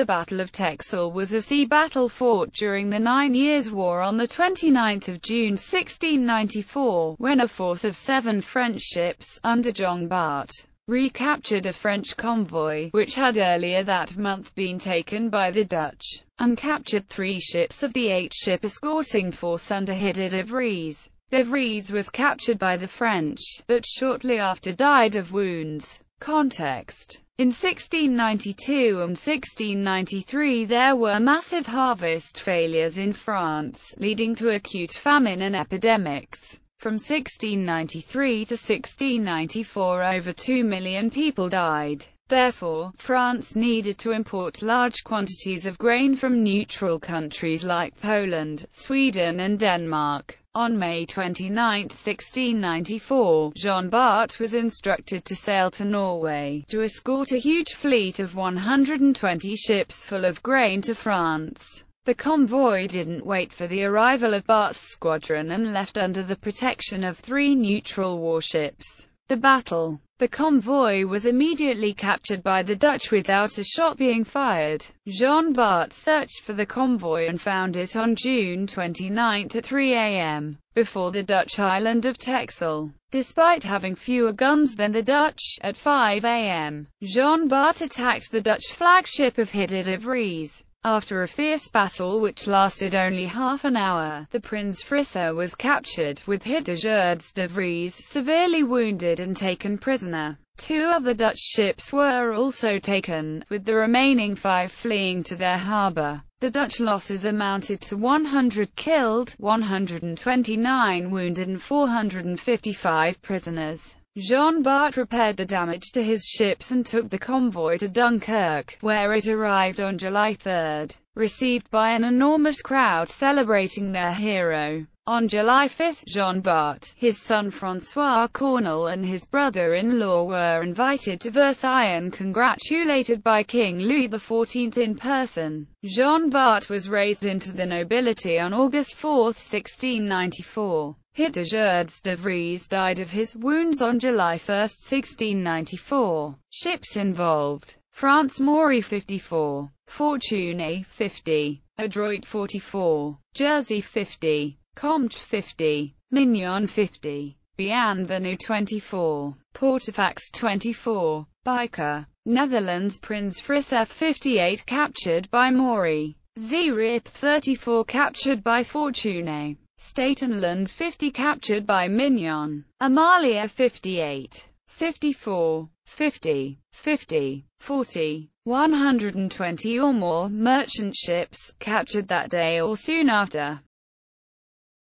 The Battle of Texel was a sea battle fought during the Nine Years' War on 29 June 1694, when a force of seven French ships, under Jean Bart, recaptured a French convoy, which had earlier that month been taken by the Dutch, and captured three ships of the eight-ship escorting force under Hidde de Vries. De Vries was captured by the French, but shortly after died of wounds. Context in 1692 and 1693 there were massive harvest failures in France, leading to acute famine and epidemics. From 1693 to 1694 over 2 million people died. Therefore, France needed to import large quantities of grain from neutral countries like Poland, Sweden and Denmark. On May 29, 1694, Jean Bart was instructed to sail to Norway, to escort a huge fleet of 120 ships full of grain to France. The convoy didn't wait for the arrival of Bart's squadron and left under the protection of three neutral warships. The battle. The convoy was immediately captured by the Dutch without a shot being fired. Jean Bart searched for the convoy and found it on June 29 at 3 a.m., before the Dutch island of Texel. Despite having fewer guns than the Dutch, at 5 a.m., Jean Bart attacked the Dutch flagship of Hidde de Vries. After a fierce battle which lasted only half an hour, the Prince Frisse was captured, with Hidde de Vries severely wounded and taken prisoner. Two other Dutch ships were also taken, with the remaining five fleeing to their harbour. The Dutch losses amounted to 100 killed, 129 wounded and 455 prisoners. Jean Bart repaired the damage to his ships and took the convoy to Dunkirk, where it arrived on July 3, received by an enormous crowd celebrating their hero. On July 5, Jean Bart, his son François Cornil and his brother-in-law were invited to Versailles and congratulated by King Louis XIV in person. Jean Bart was raised into the nobility on August 4, 1694. Hidde de Vries died of his wounds on July 1, 1694. Ships involved. France Maure 54, Fortune 50, Adroit 44, Jersey 50, Comte 50, Mignon 50, Bienvenue 24, Portefax 24, Biker, Netherlands Prince Fris F 58 captured by Maure, Zeerijp 34 captured by Fortune. Statenland 50 captured by Mignon, Amalia 58, 54, 50, 50, 40, 120 or more merchant ships, captured that day or soon after.